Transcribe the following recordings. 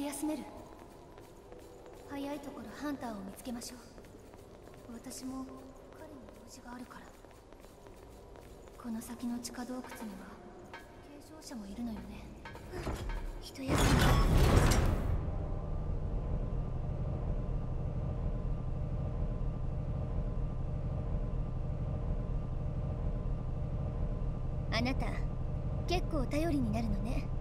で休める。早いところハンターを見つけましょう。私も彼に用事があるから。この先の地下洞窟には継承者もいるのよね。一休みあなた結構頼りになるのね。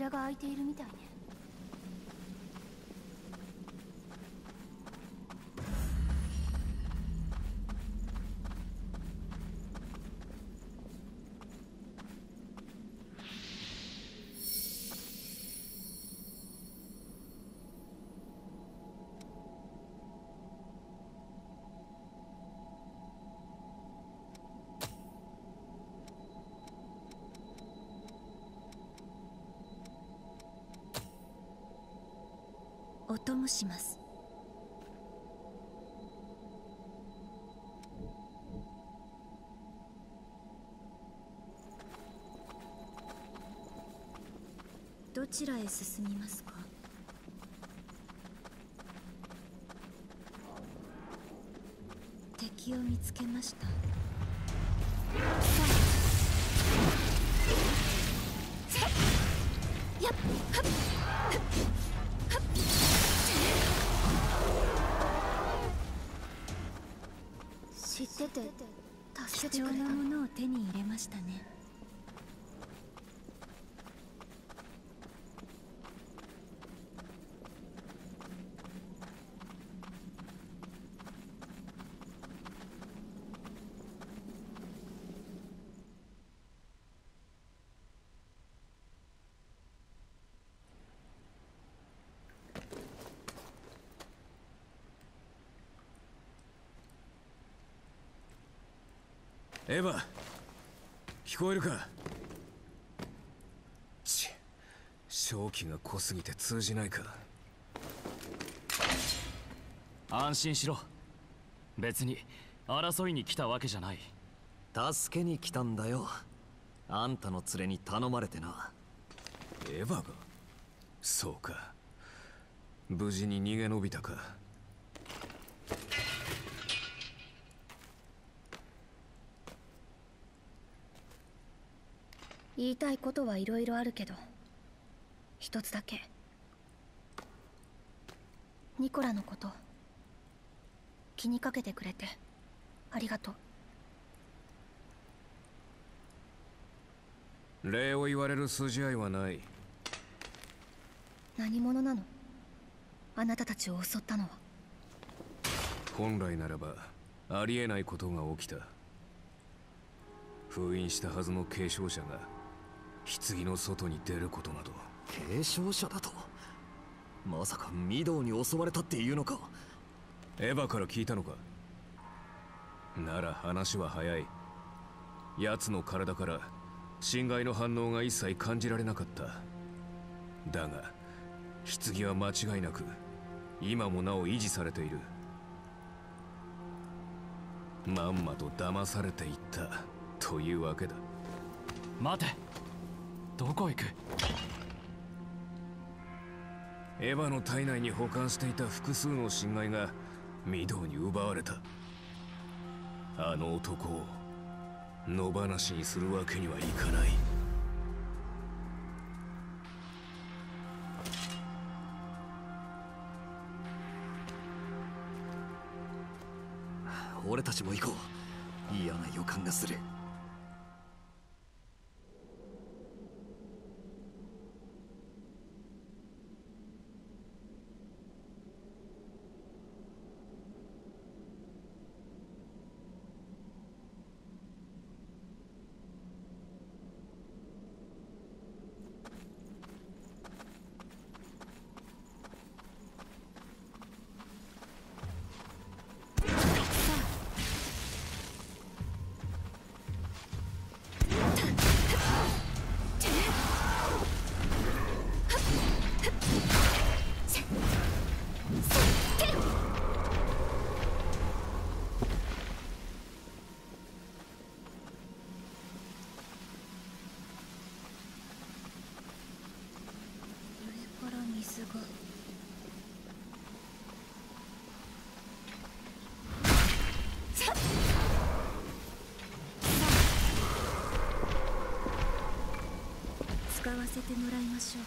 扉が開いているみたいね。音もします。どちらへ進みますか？敵を見つけました。てて助けてくれたものを手に入れましたね。エヴァ聞こえるか？ち正気が濃すぎて通じないか。安心しろ。別に争いに来たわけじゃない。助けに来たんだよ。あんたの連れに頼まれてな。エヴァが？そうか。無事に逃げ延びたか言いたいことはいろいろあるけど一つだけ。ニコラのこと気にかけてくれてありがとう。礼を言われる筋合いはない。何者なの？あなたたちを襲ったのは。本来ならばありえないことが起きた。封印したはずの継承者が棺の外に出ることなど。継承者だと。まさか御堂に襲われたっていうのか。エヴァから聞いたのか？なら話は早い。奴の体から侵害の反応が一切感じられなかった。だが棺は間違いなく今もなお維持されている。まんまと騙されていったというわけだ。待てどこ行く？エヴァの体内に保管していた複数の侵害が御堂に奪われた。あの男を野放しにするわけにはいかない。俺たちも行こう。嫌な予感がするせてもらいましょう。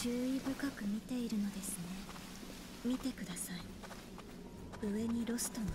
注意深く見ているのですね。見てください。上にロストが。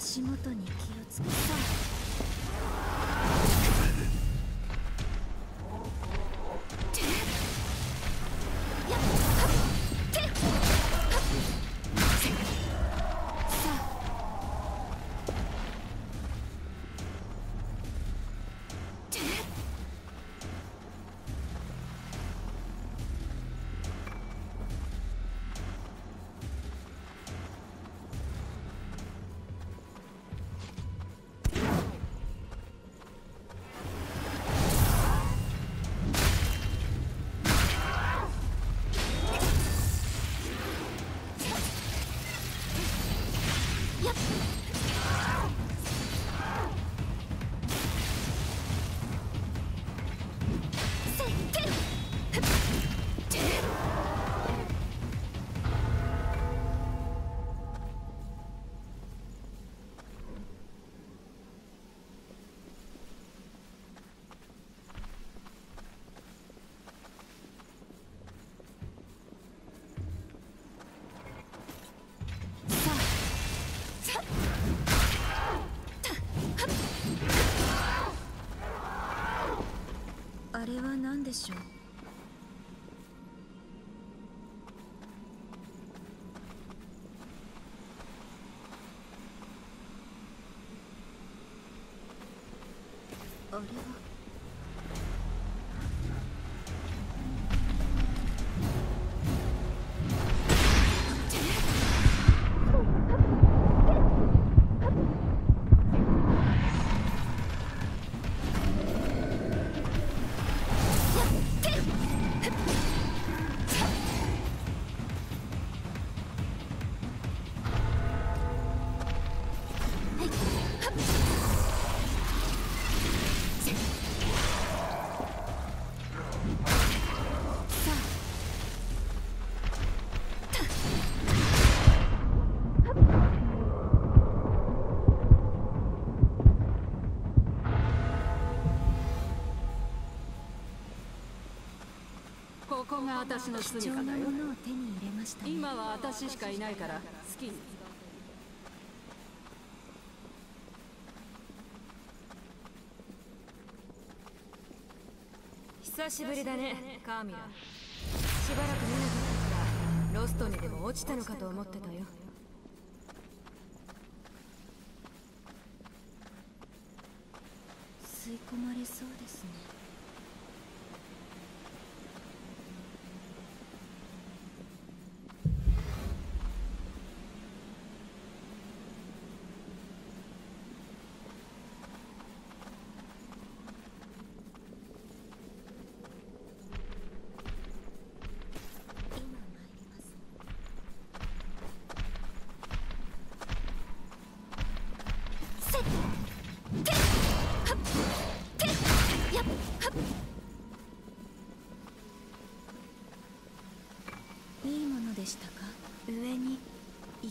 足元に気をつけたでしょうが私の住みかだよ今は私しかいないから好きに。久しぶりだねカーミラ。しばらく見なかったからロストにでも落ちたのかと思ってたよ。吸い込まれそうですね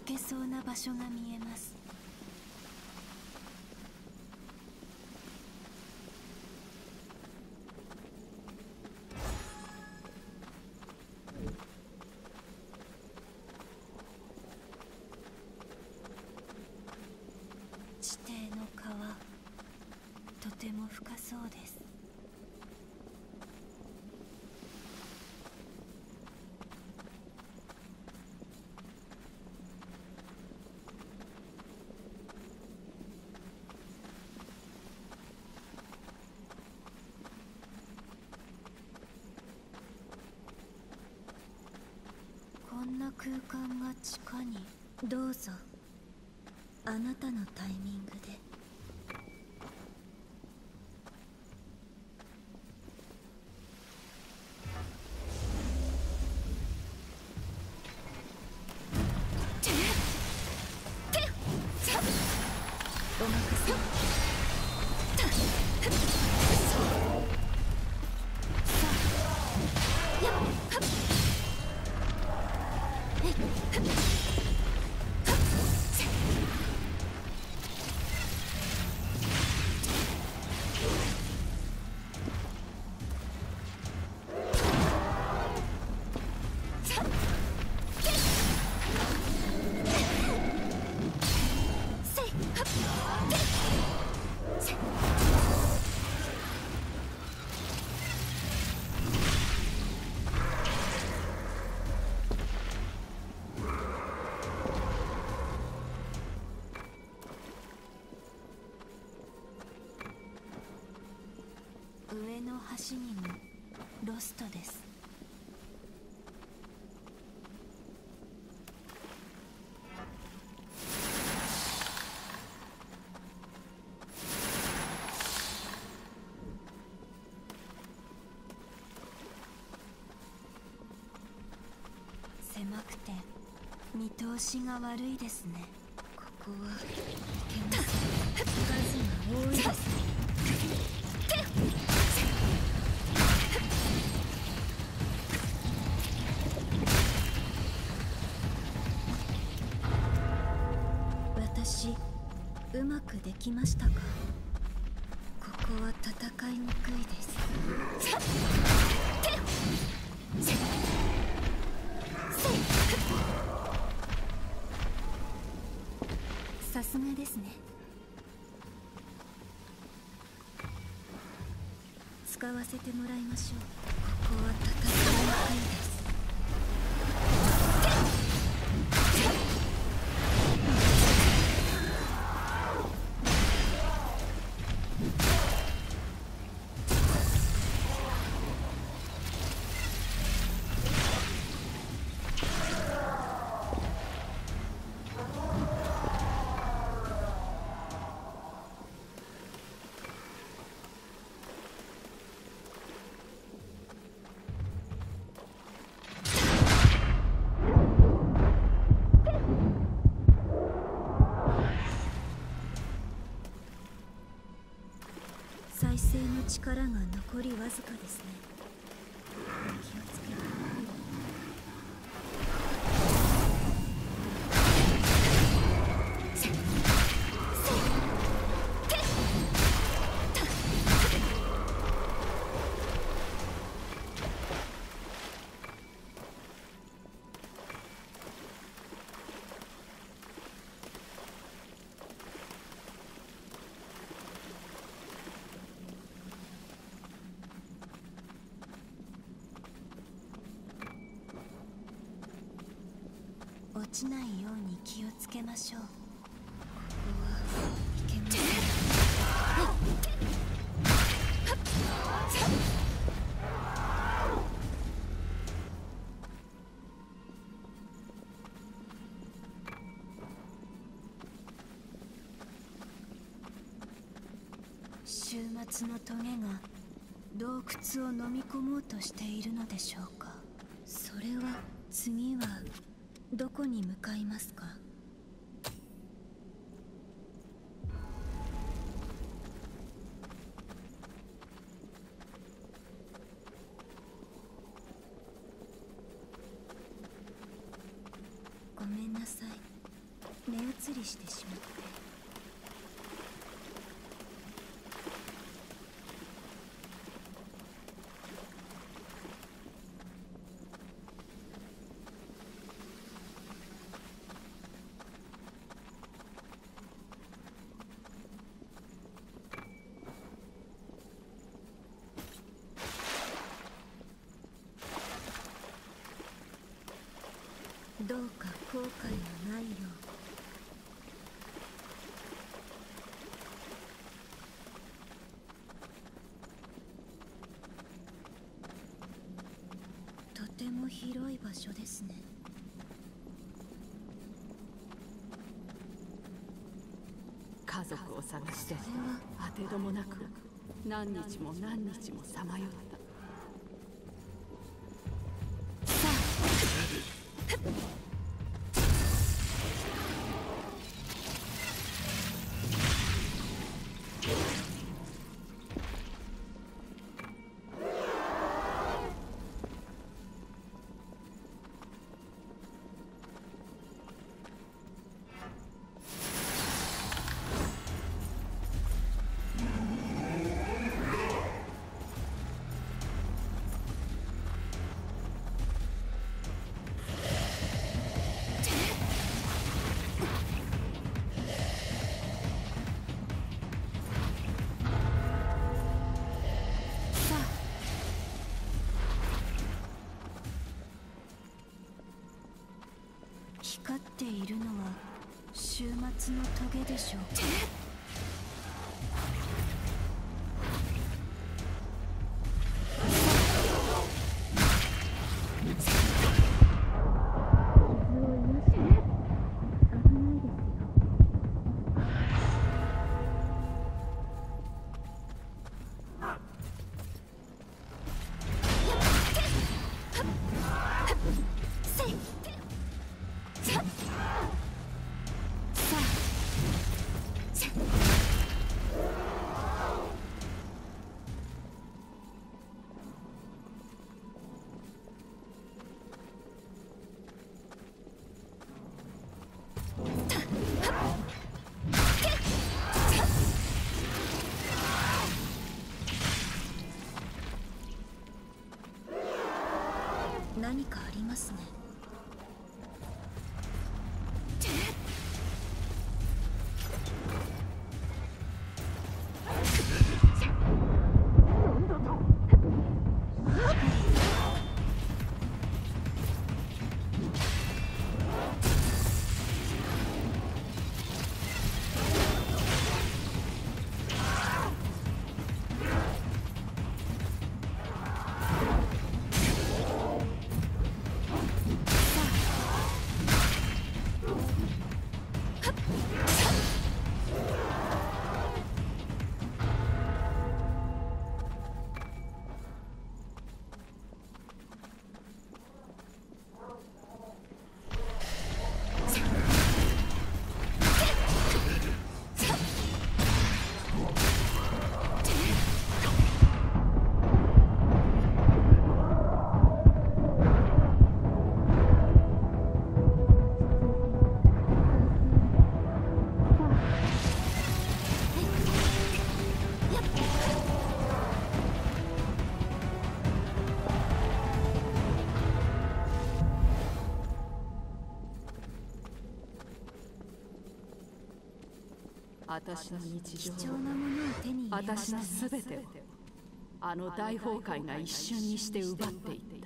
けそうな場所が見えますそうですこんな空間が地下にどうぞ。あなたのタイミングで。橋にもロストです。狭くて見通しが悪いですね。ここは。危険数が多いです。私きましたか？ここは戦いにくいです。さすがですね。使わせてもらいましょう。ここは戦いにくいです。再生の力が残りわずかですね。気をつけてちないように気をつけましょう。ここはいけません週末のトゲが洞窟を飲み込もうとしているのでしょうか。それは次はどこに向かいますか？ごめんなさい。目移りしてしまって。どうか後悔のないよ。うとても広い場所ですね。家族を探して当てどもなく何日も何日もさまよった。光っているのは週末のトゲでしょう私の日常貴重なものを私の全てをあの大崩壊が一瞬にして奪っていった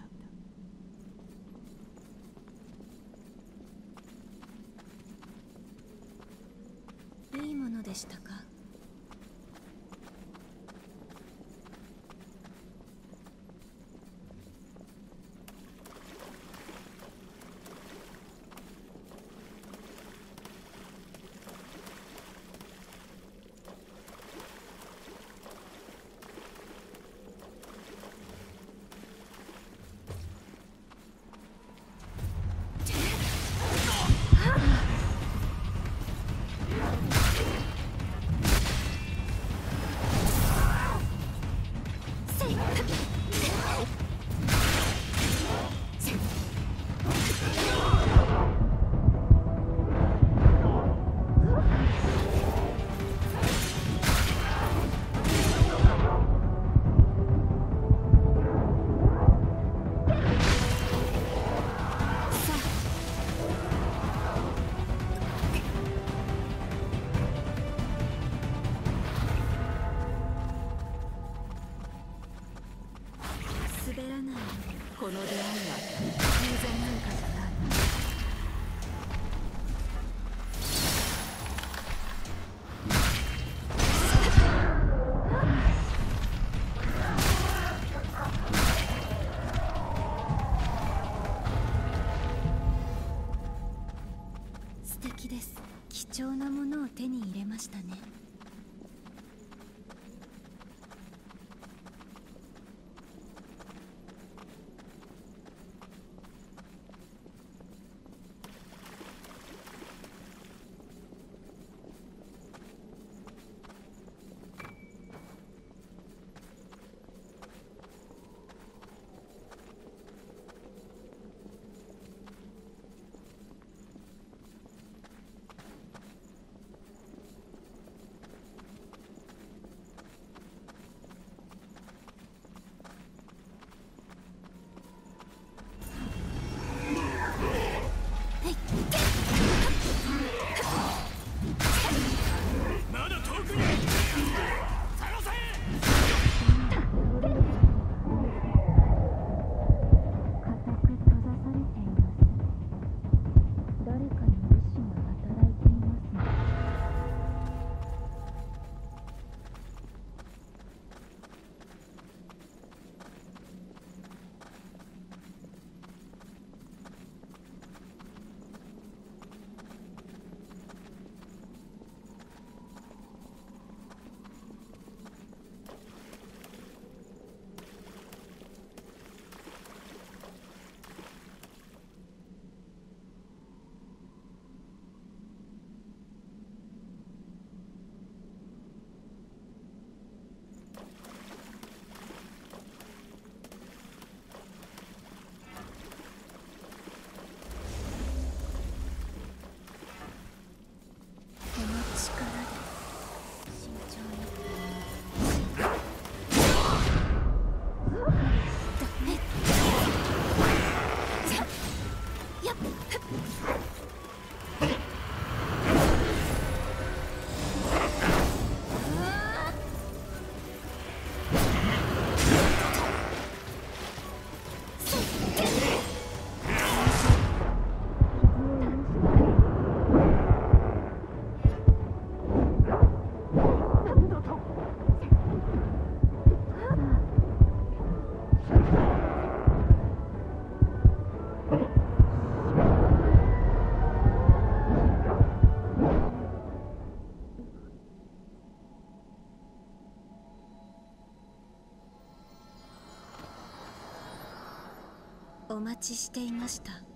の出会いは。お待ちしていました。